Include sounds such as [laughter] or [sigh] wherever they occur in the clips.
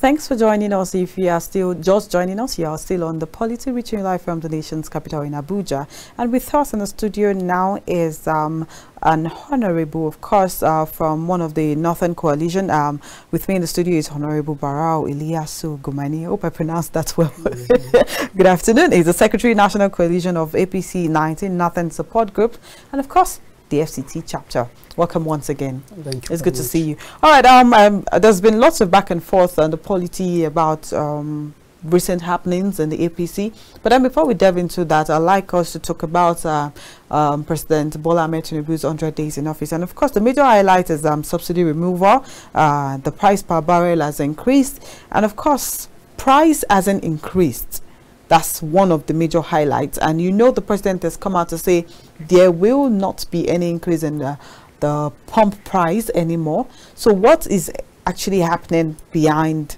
Thanks for joining us. If you are still just joining us, you are still on the Polity Reaching Live from the nation's capital in Abuja. And with us in the studio now is um, an honorable, of course, uh, from one of the Northern Coalition. Um, with me in the studio is Honorable Barao Eliasu Gumani. I hope I pronounced that well. [laughs] Good afternoon. He's the Secretary National Coalition of APC 19 Northern Support Group. And of course, the FCT chapter. Welcome once again. Thank you. It's good much. to see you. All right. Um, um, there's been lots of back and forth on the polity about um, recent happenings in the APC. But then before we delve into that, I'd like us to talk about uh, um, President Bola Ahmed Tinubu's 100 days in office. And of course, the major highlight is um, subsidy removal. Uh, the price per barrel has increased. And of course, price hasn't increased. That's one of the major highlights. And you know the president has come out to say there will not be any increase in the, the pump price anymore. So what is actually happening behind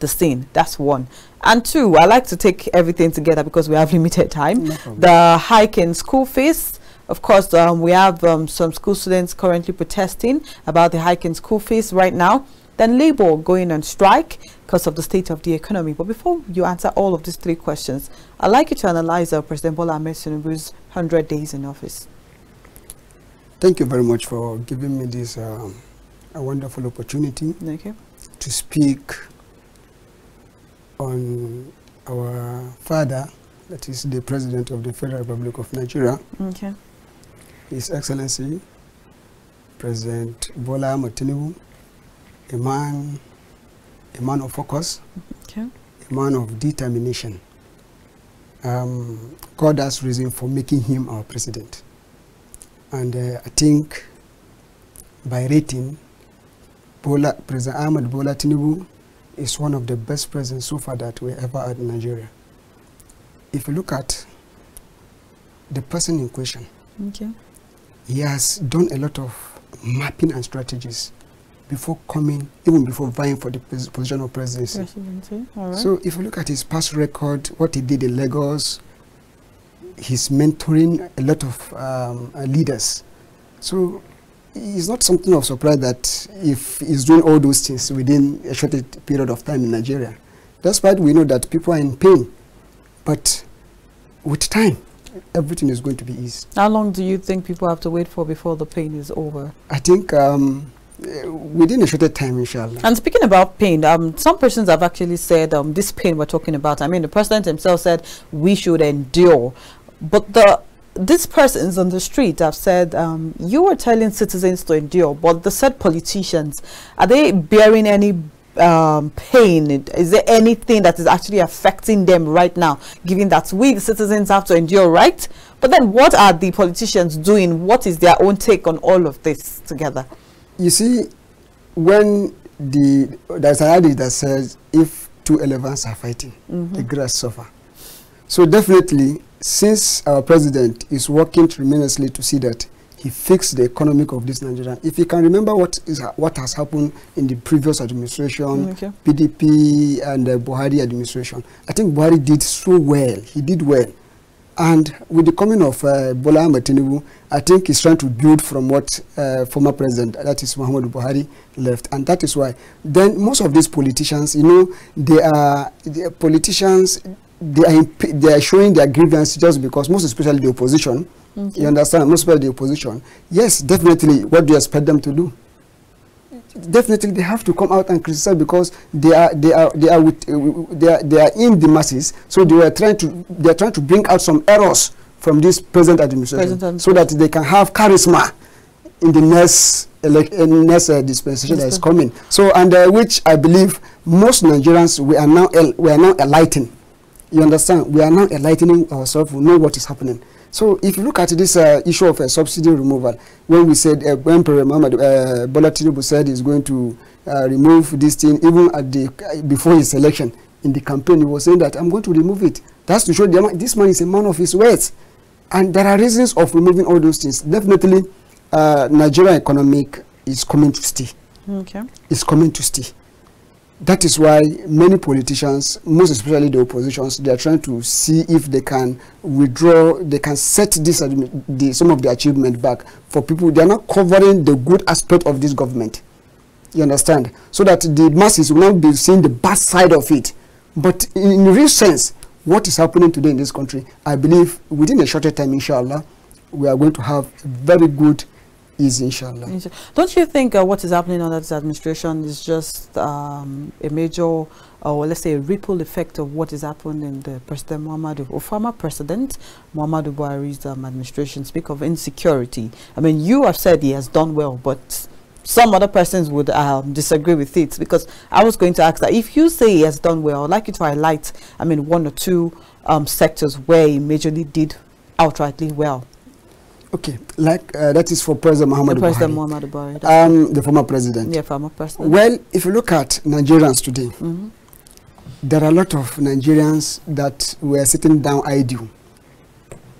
the scene? That's one. And two, I like to take everything together because we have [laughs] limited time. No the hike in school fees, of course, um, we have um, some school students currently protesting about the hike in school fees right now. Then Labour going on strike because of the state of the economy. But before you answer all of these three questions, I'd like you to analyze uh, President Bola Ahmed Tinubu's 100 days in office. Thank you very much for giving me this um, a wonderful opportunity okay. to speak on our father, that is the President of the Federal Republic of Nigeria, okay. His Excellency President Bola Ahmed Tinubu, a man, a man of focus, okay. a man of determination. Um, God has reason for making him our president. And uh, I think by rating, Bola, President Ahmed Bola Tinubu is one of the best presidents so far that we ever had in Nigeria. If you look at the person in question, okay. he has done a lot of mapping and strategies before coming, even before vying for the position of presidency. presidency. So if you look at his past record, what he did in Lagos, he's mentoring a lot of um, uh, leaders. So it's not something of surprise that if he's doing all those things within a short period of time in Nigeria. That's why we know that people are in pain. But with time, everything is going to be easy. How long do you think people have to wait for before the pain is over? I think um, within a shorter time, inshallah. And speaking about pain, um, some persons have actually said um, this pain we're talking about. I mean, the president himself said we should endure, but the these persons on the street have said um, you were telling citizens to endure, but the said politicians are they bearing any um, pain? Is there anything that is actually affecting them right now, given that we the citizens have to endure, right? But then, what are the politicians doing? What is their own take on all of this together? You see, when the there's an adage that says if two elephants are fighting, mm -hmm. the grass suffer. So definitely, since our president is working tremendously to see that he fixed the economic of this Nigeria. If you can remember what is what has happened in the previous administration, okay. PDP and the Buhari administration, I think Buhari did so well. He did well. And with the coming of uh, Bola Ahmed Tinubu, I think he's trying to build from what uh, former president, that is Muhammadu Buhari, left. And that is why. Then most of these politicians, you know, they are, they are politicians, they are, they are showing their grievance just because, most especially the opposition, okay. you understand, most especially the opposition. Yes, definitely, what do you expect them to do? Definitely they have to come out and criticize because they are they are they are with uh, they are they are in the masses. So they are trying to they are trying to bring out some errors from this present administration, present so that they can have charisma in the next elect uh, next uh, dispensation that is coming. So and uh, which i believe most nigerians we are now we are now enlightened. You understand? We are now enlightening ourselves. We know what is happening so if you look at this uh, issue of a subsidy removal, when we said, uh, when President Muhammad uh, Bola Tinubu said he's going to uh, remove this thing, even at the before his election in the campaign, he was saying that I'm going to remove it. That's to show the, this man is a man of his words. And there are reasons of removing all those things. Definitely, uh, Nigerian economic is coming to stay. Okay. It's coming to stay. That is why many politicians, most especially the oppositions, they are trying to see if they can withdraw, they can set this the, some of the achievement back for people. They are not covering the good aspect of this government. You understand? So that the masses will not be seeing the bad side of it. But in, real sense, what is happening today in this country, I believe within a shorter time, inshallah, we are going to have very good ease, inshallah. Don't you think uh, what is happening under this administration is just um, a major, or let's say a ripple effect of what is happening in the President Muhammadu, or former President Muhammadu Buhari's um, administration? Speak of insecurity. I mean, you have said he has done well, but some other persons would um, disagree with it because I was going to ask that if you say he has done well, I'd like you to highlight, I mean, one or two um, sectors where he majorly did outrightly well. Okay, like uh, that is for President Muhammad President Muhammad Buhari. Um, the former president. Yeah, former president. Well, if you look at Nigerians today, mm -hmm. there are a lot of Nigerians that were sitting down idle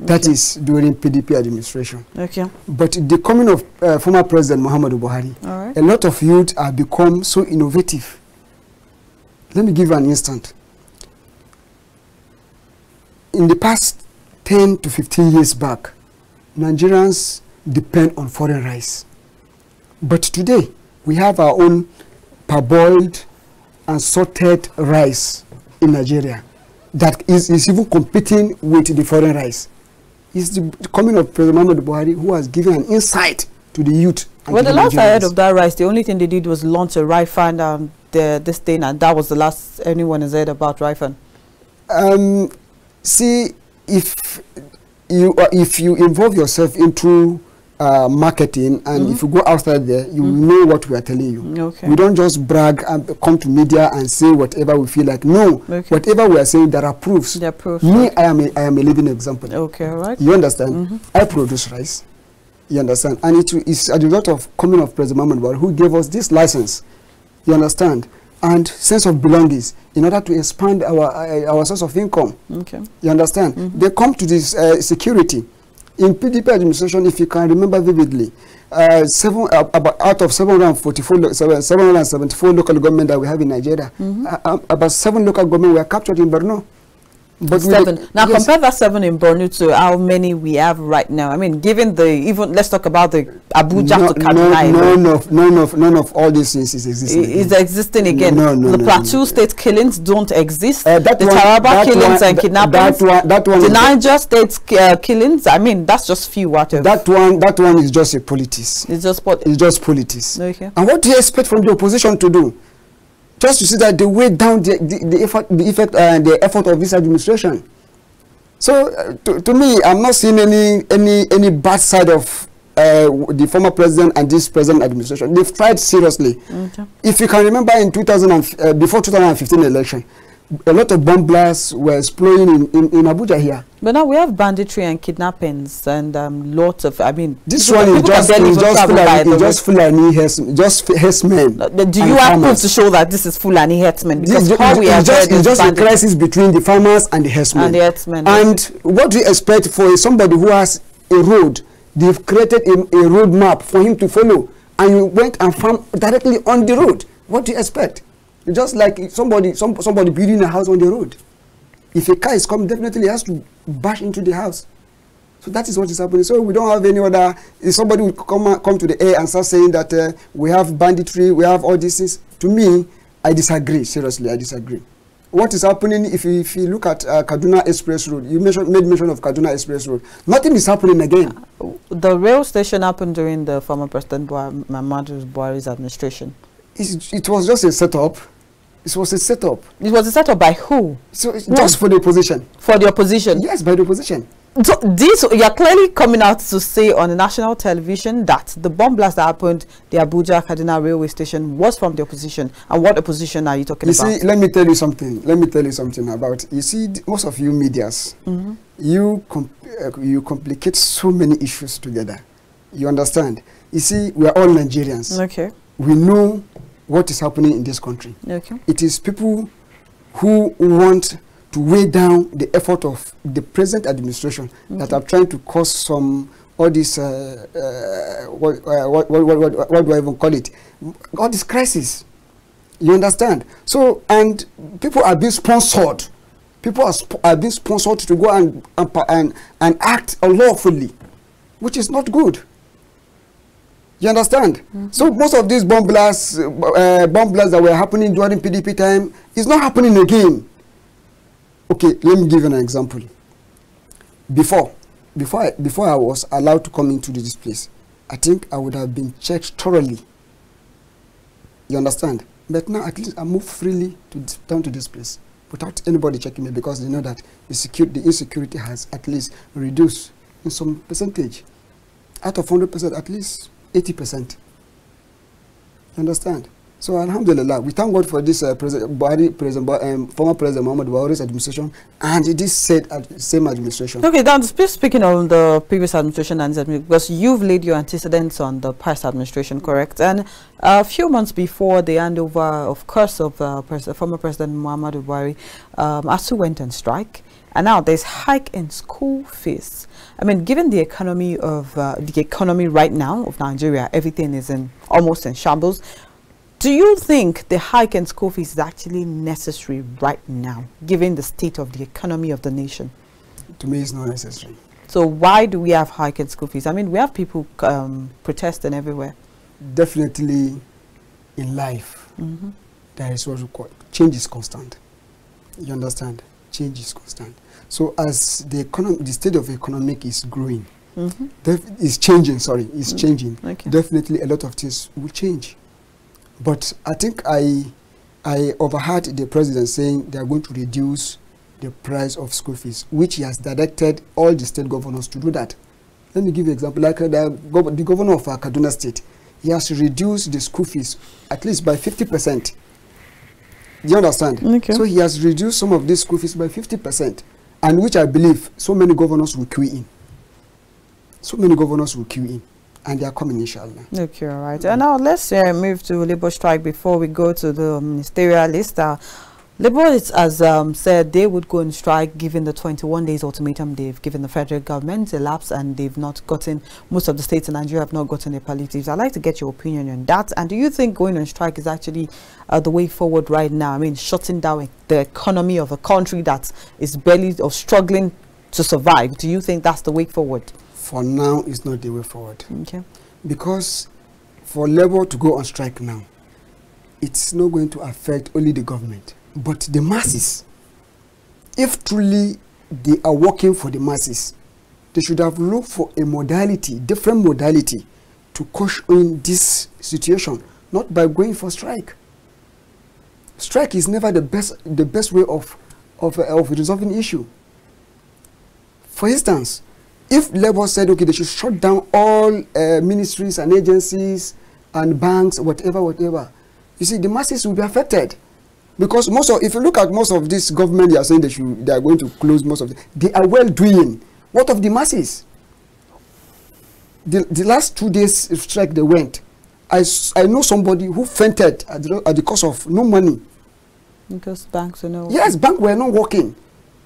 that okay. is during PDP administration. Okay. But the coming of uh, former President Muhammadu Buhari, right. a lot of youth have become so innovative. Let me give you an instant. In the past 10 to 15 years back, Nigerians depend on foreign rice. But today, we have our own parboiled and sorted rice in Nigeria that is, is even competing with the foreign rice is the coming of President Muhammad Buhari who has given an insight to the youth. Well, the, the last I heard of that rice, the only thing they did was launch a Rifan um, the, this thing, and that was the last anyone has heard about Rifan. Um, see, if you uh, if you involve yourself into uh, marketing and mm -hmm. if you go outside there you mm -hmm. know what we are telling you okay. we don't just brag and come to media and say whatever we feel like no okay. whatever we are saying there are proofs there are proofs me okay. i am a, i am a living example okay all right you understand mm -hmm. i produce rice you understand and it is a result of coming of president Muhammad who gave us this license you understand and sense of belongings in order to expand our uh, our source of income. Okay. You understand? They come to this uh, security. In PDP administration, if you can remember vividly, uh, seven, uh, about out of 744, 774 local government that we have in Nigeria, mm -hmm. about seven local government were captured in Borno. But seven. Now yes. compare that seven in Borno to how many we have right now. I mean, given the even let's talk about the Abuja no, to Kaduna. No, none of none of none of all these things is existing. Is existing again. No, no, the no, Plateau no. State killings don't exist. Uh, that the one, Taraba killings one, and kidnappings. That one, that one. The Niger State uh, killings. I mean, that's just few out of. That one, that one is just a politics. It's just what. It's just politics. Okay. And what do you expect from the opposition to do? Just to see that they weigh down the the, the effort, the effect, uh, the effort of this administration. So uh, to, to me, I'm not seeing any any any bad side of uh, the former president and this present administration. They've tried seriously. Okay. If you can remember, in 2000 and, uh, before 2015 election, a lot of bomb blasts were exploding in, in, in Abuja here. But now we have banditry and kidnappings and um, lots of, I mean, this one is just, is just Fulani, is just Fulani herdsmen, just herdsmen. Do you have proof to show that this is Fulani herdsmen? Because this, how we it's just, it's just a crisis between the farmers and the herdsmen. And the herdsmen. And what do you expect for somebody who has a road? They've created a, a road map for him to follow, and you went and farm directly on the road. What do you expect? Just like somebody some, somebody building a house on the road. If a car is coming definitely it has to bash into the house. So that is what is happening. So we don't have any other if somebody will come come to the air and start saying that uh, we have banditry we have all these things to me i disagree seriously i disagree. What is happening if you, if you look at uh, kaduna express road you mentioned, made mention of kaduna express road nothing is happening again. Uh, the rail station happened during the former president Muhammadu Buhari's administration. It, it was just a setup it was a setup. It was a setup by who? So just for the opposition. For the opposition? Yes, by the opposition. So this you're clearly coming out to say on the national television that the bomb blast that happened the Abuja Kaduna railway station was from the opposition. And what opposition are you talking you about? You see, let me tell you something. Let me tell you something about. You see, most of you media's, mm -hmm. you com uh, you complicate so many issues together. You understand? You see, we are all Nigerians. Okay. We know what is happening in this country. Okay. It is people who want to weigh down the effort of the present administration okay. that are trying to cause some all this uh, uh, what, uh, what, what, what, what do I even call it? All this crisis. You understand? So and people are being sponsored. People are, sp are being sponsored to go and, and and and act unlawfully, which is not good. You understand? Mm -hmm. So most of these bomb blasts, uh, bomb blasts that were happening during PDP time is not happening again. Okay, let me give you an example. Before, before I, before I was allowed to come into this place, I think I would have been checked thoroughly. You understand? But now at least I move freely to down to this place without anybody checking me because they know that the, secu the insecurity has at least reduced in some percentage. Out of 100%, at least 80%. Understand? So Alhamdulillah, we thank God for this uh, President Buhari, President um, former President Muhammad Buhari's administration, and it is said ad same administration. Okay, Dan, speaking on the previous administration and because you've laid your antecedents on the past administration, correct? And a few months before the handover, of course, of uh, pres former President Muhammad Buhari, um, ASUU went on strike, and now there's hike in school fees. I mean, given the economy of uh, the economy right now of Nigeria, everything is in almost in shambles. Do you think the hike in school fees is actually necessary right now, given the state of the economy of the nation? To me, it's not necessary. So why do we have hike in school fees? I mean, we have people um, protesting everywhere. Definitely, in life, mm -hmm. there is what we call change is constant. You understand? Change is constant. So as the the state of economic is growing, mm -hmm. is changing. Sorry, is mm changing. Okay. Definitely, a lot of things will change. But I think I, I overheard the president saying they are going to reduce the price of school fees, which he has directed all the state governors to do that. Let me give you an example. Like uh, the, gov the governor of uh, Kaduna State, he has reduced the school fees at least by 50%. Do you understand? Okay. So he has reduced some of these school fees by 50%, and which I believe so many governors will queue in. So many governors will queue in and they are coming inshallah. Okay, all right. And now let's uh, move to labor strike before we go to the ministerial list. Uh, Labour has um, said they would go on strike given the 21 days ultimatum they've given the federal government elapsed and they've not gotten, most of the states in Nigeria have not gotten their palliatives. I'd like to get your opinion on that. And do you think going on strike is actually uh, the way forward right now? I mean, shutting down the economy of a country that is barely or struggling to survive. Do you think that's the way forward? for now it's not the way forward. Okay. Because for Labour to go on strike now, it's not going to affect only the government, but the masses. If truly they are working for the masses, they should have looked for a modality, different modality, to coach in this situation, not by going for strike. Strike is never the best, the best way of, of, of resolving issue. For instance, if Labour said, okay, they should shut down all uh, ministries and agencies and banks, whatever, whatever, you see, the masses will be affected. Because most of, if you look at most of this government, they are saying they, should, they are going to close most of them. They are well doing. What of the masses? The, the last two days strike they went, I, I know somebody who fainted at the, at the cost of no money. Because banks are not Yes, banks were not working.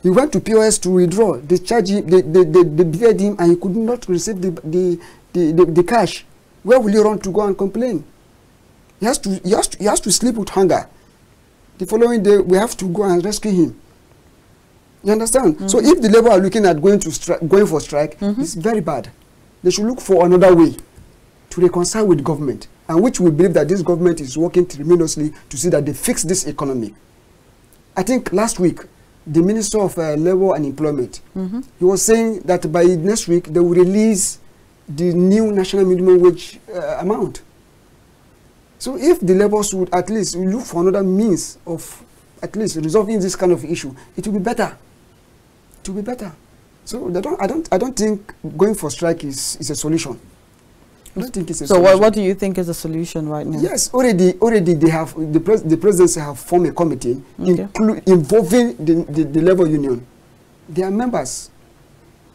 He went to POS to withdraw. They charged him, they, they, they, they beat him, and he could not receive the, the, the, the, the cash. Where will he run to go and complain? He has, to, he, has to, he has to sleep with hunger. The following day, we have to go and rescue him. You understand? Mm -hmm. So if the labor are looking at going to going for strike, mm -hmm. it's very bad. They should look for another way to reconcile with government, and which we believe that this government is working tremendously to see that they fix this economy. I think last week the Minister of uh, Labour and Employment, mm -hmm. he was saying that by next week they will release the new national minimum wage uh, amount. So if the labours would at least look for another means of at least resolving this kind of issue, it will be better. It will be better. So don't, I don't, I don't think going for strike is, is a solution. I don't think it's a so solution. what, what do you think is the solution right now? Yes, already already they have the pres the presidency have formed a committee okay. involving the, the, the labor union. They are members.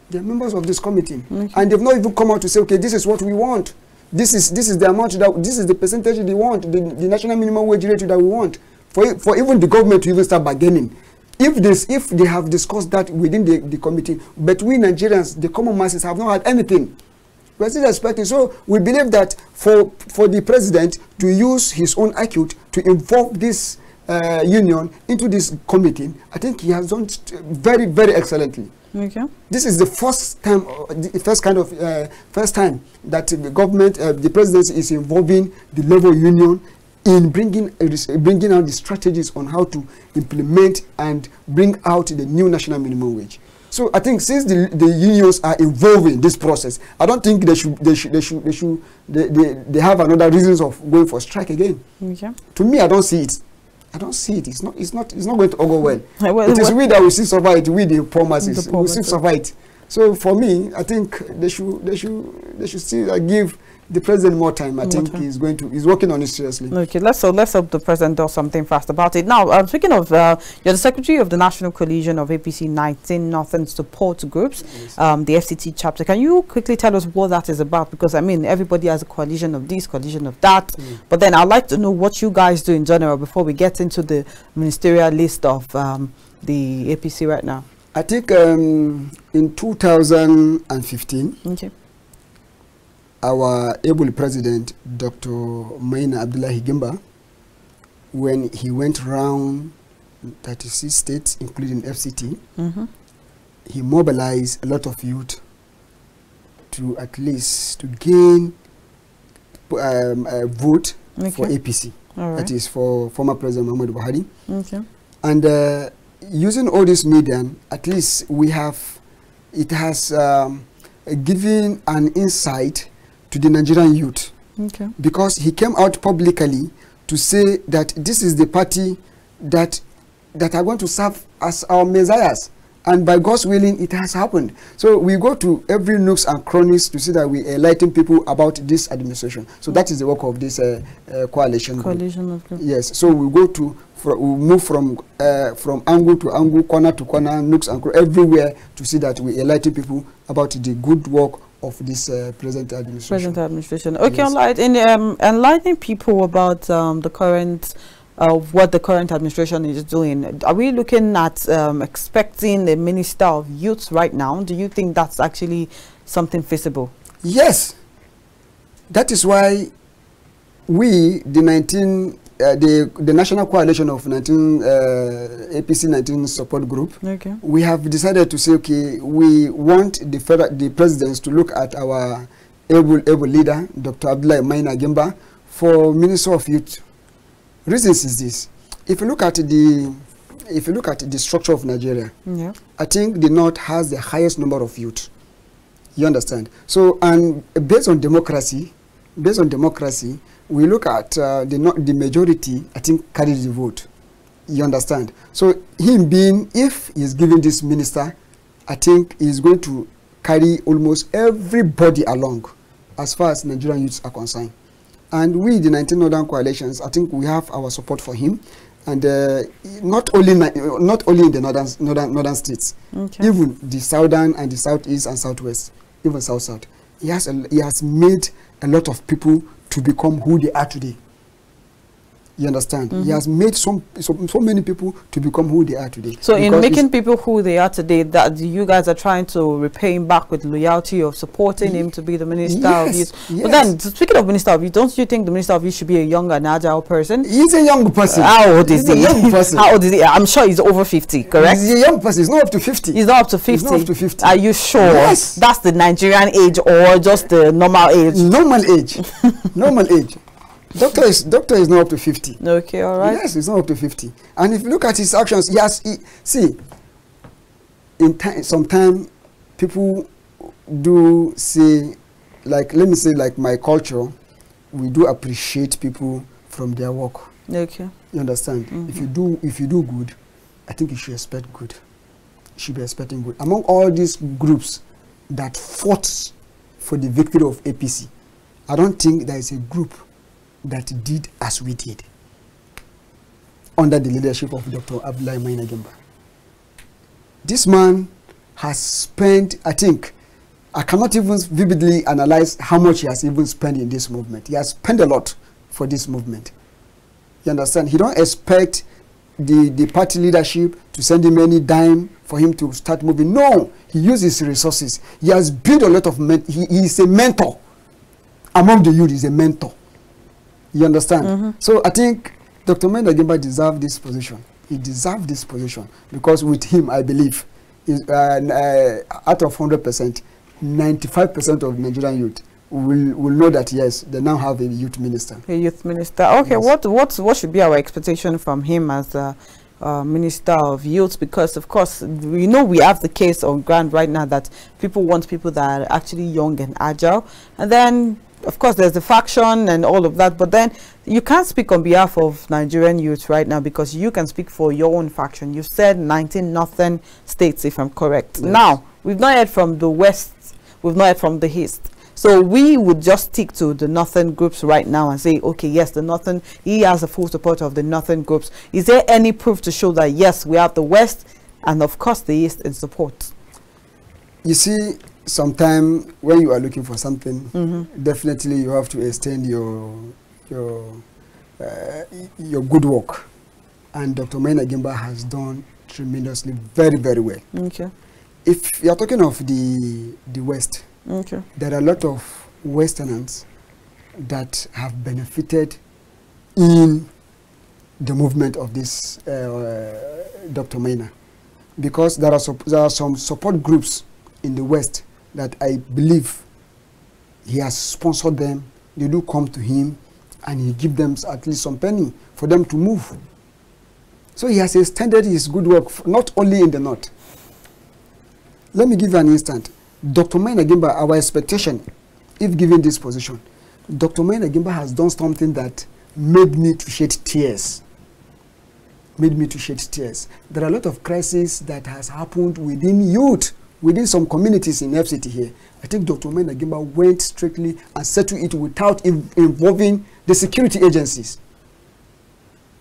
They are members of this committee, okay. and they've not even come out to say, okay, this is what we want. This is this is the amount that this is the percentage they want, the, the national minimum wage rate that we want. For for even the government to even start bargaining. If this if they have discussed that within the, the committee, but we Nigerians, the common masses, have not had anything. We're still expecting. So we believe that for, for the president to use his own IQ to involve this uh, union into this committee, I think he has done very, very excellently. Okay. This is the first time, uh, the first kind of, uh, first time that the government, uh, the presidency is involving the labor union in bringing uh, bringing out the strategies on how to implement and bring out the new national minimum wage. So I think since the, the unions are involved in this process, I don't think they should they should they should they should they, they, they have another reasons of going for strike again. Okay. To me, I don't see it. I don't see it. It's not. It's not. It's not going to go well. well it is we that will still survive it. We the poor masses The poor will still survive it. So for me, I think they should. They should. They should still uh, give the president more time. I More think time. he's going to. He's working on it seriously. Okay, let's so let's hope the president does something fast about it. Now, uh, speaking of, uh, you're the secretary of the National Coalition of APC 19 Northern Support Groups, um, the FCT chapter. Can you quickly tell us what that is about? Because I mean, everybody has a coalition of this, coalition of that. Mm. But then I'd like to know what you guys do in general before we get into the ministerial list of um, the APC right now. I think um, in 2015, Okay. Our able president, Dr. Maina Abdullahi Gimba, when he went around 36 states, including FCT, Mm-hmm. he mobilized a lot of youth to at least to gain um, a vote for APC. Right. That is for former President Muhammadu Buhari. Okay. And uh, using all this media, at least we have, it has um, given an insight to the Nigerian youth. Okay. because he came out publicly to say that this is the party that that are going to serve as our messiahs. And by god's willing it has happened. So we go to every nooks and crannies to see that we enlighten people about this administration. So that is the work of this uh, uh, coalition. Coalition of yes. So we go to we move from uh, from angle to angle corner to corner nooks and crannies everywhere to see that we enlighten people about the good work of this uh, present administration Present administration. Okay, Yes. enlight- in, um, enlightening people about um, the current, uh, what the current administration is doing. Are we looking at um, expecting a minister of youth right now? Do you think that's actually something feasible? Yes. That is why we, the 19, uh, the, the National Coalition of 19, uh, APC 19 Support Group, Okay. we have decided to say, okay, we want the, federal, the presidents to look at our able, able leader, Dr. Abdullah Maina Gimba, for Minister of Youth. Reasons is this. If you look at the, if you look at the structure of Nigeria, Yeah. I think the North has the highest number of youth. You understand? So, and based on democracy, based on democracy, we look at uh, the no- the majority. I think carries the vote. You understand? So, him being, if he's given this minister, I think he's going to carry almost everybody along, as far as Nigerian youths are concerned. And we, the 19 Northern Coalitions, I think we have our support for him, and uh, not only not only in the northern northern northern states, Okay. even the southern and the southeast and southwest, even south south. He has a, he has made a lot of people to become who they are today. You understand? He Mhm. has made some, so so many people to become who they are today. So in making people who they are today, that you guys are trying to repay him back with loyalty of supporting him to be the minister of Yes, youth. yes. But then, speaking of minister of youth, don't you think the minister of youth should be a young and agile person? he's a young person. How old is he's he? a young person. [laughs] How old is he? I'm sure he's over 50, correct? He's a young person. He's not up to fifty. He's not up to 50. He's not up to 50. Are you sure? Yes. That's the Nigerian age or just the normal age? normal age. [laughs] normal age. Doctor is doctor is not up to fifty. Okay, all right. Yes, he's not up to 50. And if you look at his actions, yes, he, see, in time, sometime people do say, like, let me say, like my culture, we do appreciate people from their work. Okay. You understand? If you mm-hmm. do, if you do good, I think you should expect good. You should be expecting good. Among all these groups that fought for the victory of APC, I don't think there is a group that did as we did under the leadership of Dr. Abdullahi Maina Gimba. This man has spent, I think, I cannot even vividly analyze how much he has even spent in this movement. He has spent a lot for this movement. You understand? He don't expect the, the party leadership to send him any dime for him to start moving. No, he uses resources. He has built a lot of men. He, he is a mentor among the youth. He's a mentor. You understand? So I think Dr. Maina Gimba deserved this position. He deserved this position because with him, I believe, is, uh, uh, out of 100%, 95% of Nigerian youth will will know that yes, they now have a youth minister. A youth minister. Okay, Yes. what what what should be our expectation from him as a uh, minister of youth? Because of course we know we have the case on ground right now that people want people that are actually young and agile, and then of course there's the faction and all of that. But then you can't speak on behalf of Nigerian youth right now because you can speak for your own faction. You said 19 northern states, if I'm correct. Yes. Now we've not heard from the west. We've not heard from the east. So we would just stick to the northern groups right now and say, okay, yes, the northern, he has the full support of the northern groups. Is there any proof to show that, yes, we have the west and of course the east in support? You see, sometime when you are looking for something, Mhm. definitely you have to extend your your uh, your good work, and Dr. Maina Gimba has done tremendously, very very well. Okay, If you are talking of the the West, okay. there are a lot of Westerners that have benefited in the movement of this uh, Dr. Maina, because there are there are some support groups in the West that I believe he has sponsored them. They do come to him, and he give them at least some penny for them to move. So he has extended his good work not only in the north. Let me give you an instant. Dr. Maina Gimba, our expectation, if given this position, Dr. Maina Gimba has done something that made me to shed tears. Made me to shed tears. There are a lot of crises that has happened within youth, within some communities in FCT here. I think Dr. Maina Gimba went strictly and settled it without in- involving the security agencies.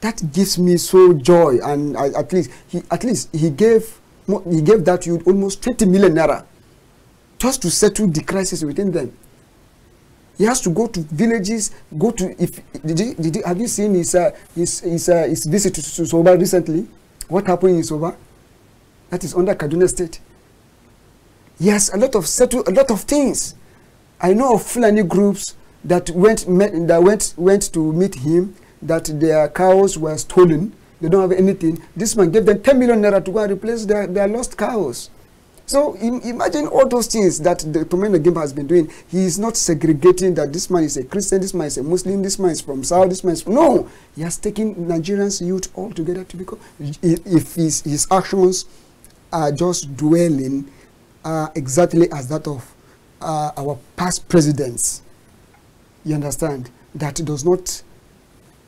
That gives me so joy, and I, at least he at least he gave he gave that youth almost 20 million naira just to settle the crisis within them. He has to go to villages, go to if did you, did you, have you seen his uh, his his, uh, his visit to, to Soba recently? What happened in Soba? That is under Kaduna State. Has a lot of settle a lot of things. I know of Fulani groups that went met, that went went to meet him that their cows were stolen. They don't have anything. This man gave them 10 million naira to go and replace their, their lost cows. So im- imagine all those things that the Tomeno Gimba has been doing. He is not segregating that this man is a Christian, this man is a Muslim, this man is from South, this man is. No! He has taken Nigerians youth all together to become... If if his, his actions are just dwelling uh, exactly as that of uh, our past presidents, you understand, that does not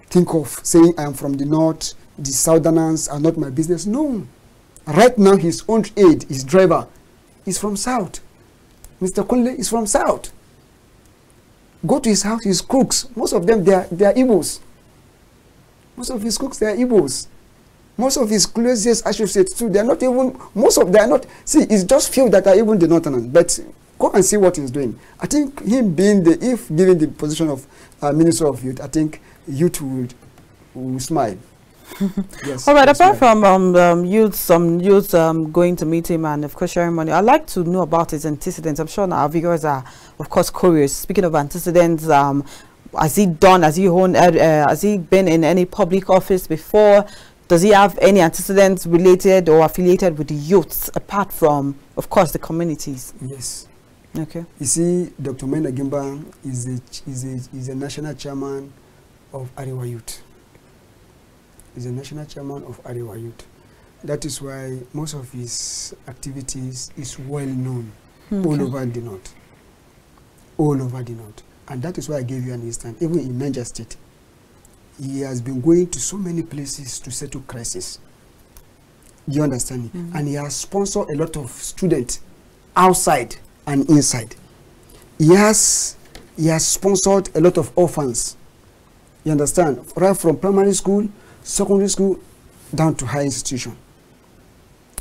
think of saying I am from the north, the southerners are not my business. No. Right now, his own aide, his driver, is from south. Mr. Kunle is from south. Go to his house, his cooks, most of them, they are, they are Igbos. Most of his cooks, they are Igbos. Most of his closest associates too, they are not even, most of they are not, see, it's just few that are even the northerners, but go and see what he's doing. I think him being the, if given the position of uh, Minister of Youth, I think youth would, will smile. [laughs] yes. All right. Apart from um, um, youth, some youth um, going to meet him and of course sharing money, I'd like to know about his antecedents. I'm sure our viewers are, of course, curious. Speaking of antecedents, um, has he done? Has he owned? Uh, uh, has he been in any public office before? Does he have any antecedents related or affiliated with the youths apart from, of course, the communities? Yes. Okay. You see, Dr. Maina Gimba is a, is, a, is a national chairman of Arewa Youth. He's a national chairman of Arewa Youth. That is why most of his activities is well known hmm, all over the north. All over the north. And that is why I gave you an instance. Even in Niger State, he has been going to so many places to settle crisis. Do you understand me? Mhm. And he has sponsored a lot of students outside and inside. He has, he has sponsored a lot of orphans. You understand? Right from primary school, secondary school, down to high institution.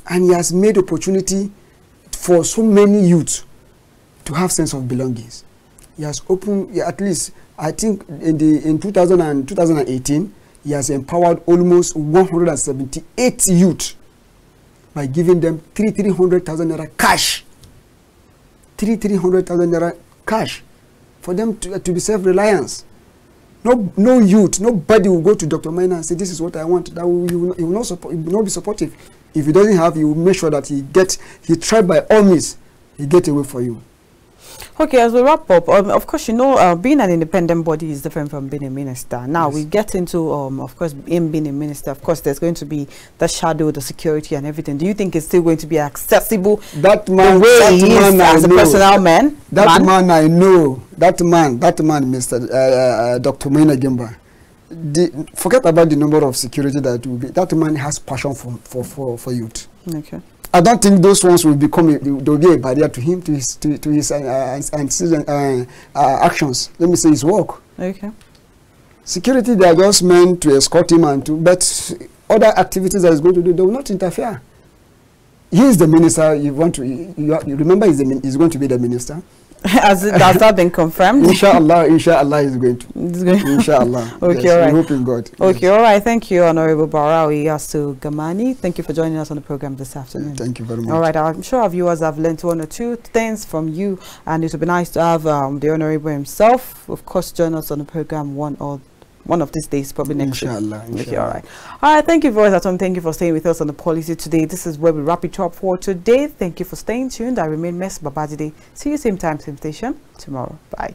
And he has made opportunity for so many youth to have sense of belongings. He has opened, yeah, at least, I think in the in 2000 and 2018, he has empowered almost 178 youth by giving them three 300,000 naira cash. Three 300,000 naira cash for them to, to be self-reliance. No, no youth, nobody will go to Dr. Maina and say, this is what I want. That will, he, will, he will not support, will not be supportive. If he doesn't have, he will make sure that he gets, he try by all means, he get away for you. Okay, as we wrap up, um, of course, you know, uh, being an independent body is different from being a minister. Now, yes. we get into, um, of course, in being a minister, of course, there's going to be the shadow, the security, and everything. Do you think it's still going to be accessible that man, the way that he man is I as know. a personal man? That man? man? I know. That man, that man, Mr. Uh, uh, Dr. Maina Gimba. The, forget about the number of security that will be. That man has passion for, for, for, for youth. Okay. I don't think those ones will become a, will be a barrier to him to his to, to his uh, uh, uh, uh, actions. Let me say his work. Okay. Security they are just meant to escort him and to but other activities that he's going to do they will not interfere. He is the minister. You want to you, you remember he's, the, he's going to be the minister. [laughs] Has, it, has that been confirmed? inshallah, inshallah is going to. [laughs] It's going inshallah. [laughs] okay, yes, all right. We hope in God. Okay, yes. all right. Thank you, Honorable Barawi Yasu Gamani. Thank you for joining us on the program this afternoon. Thank you very much. All right, I'm sure our viewers have learned one or two things from you, and it would be nice to have um, the Honorable himself, of course, join us on the program one or one of these days, probably next inshallah, week. Inshallah. all right. All right, thank you, viewers at home. Thank you for staying with us on the Polity today. This is where we wrap it up for today. Thank you for staying tuned. I remain Mess Babajide. See you same time, same station tomorrow. Bye.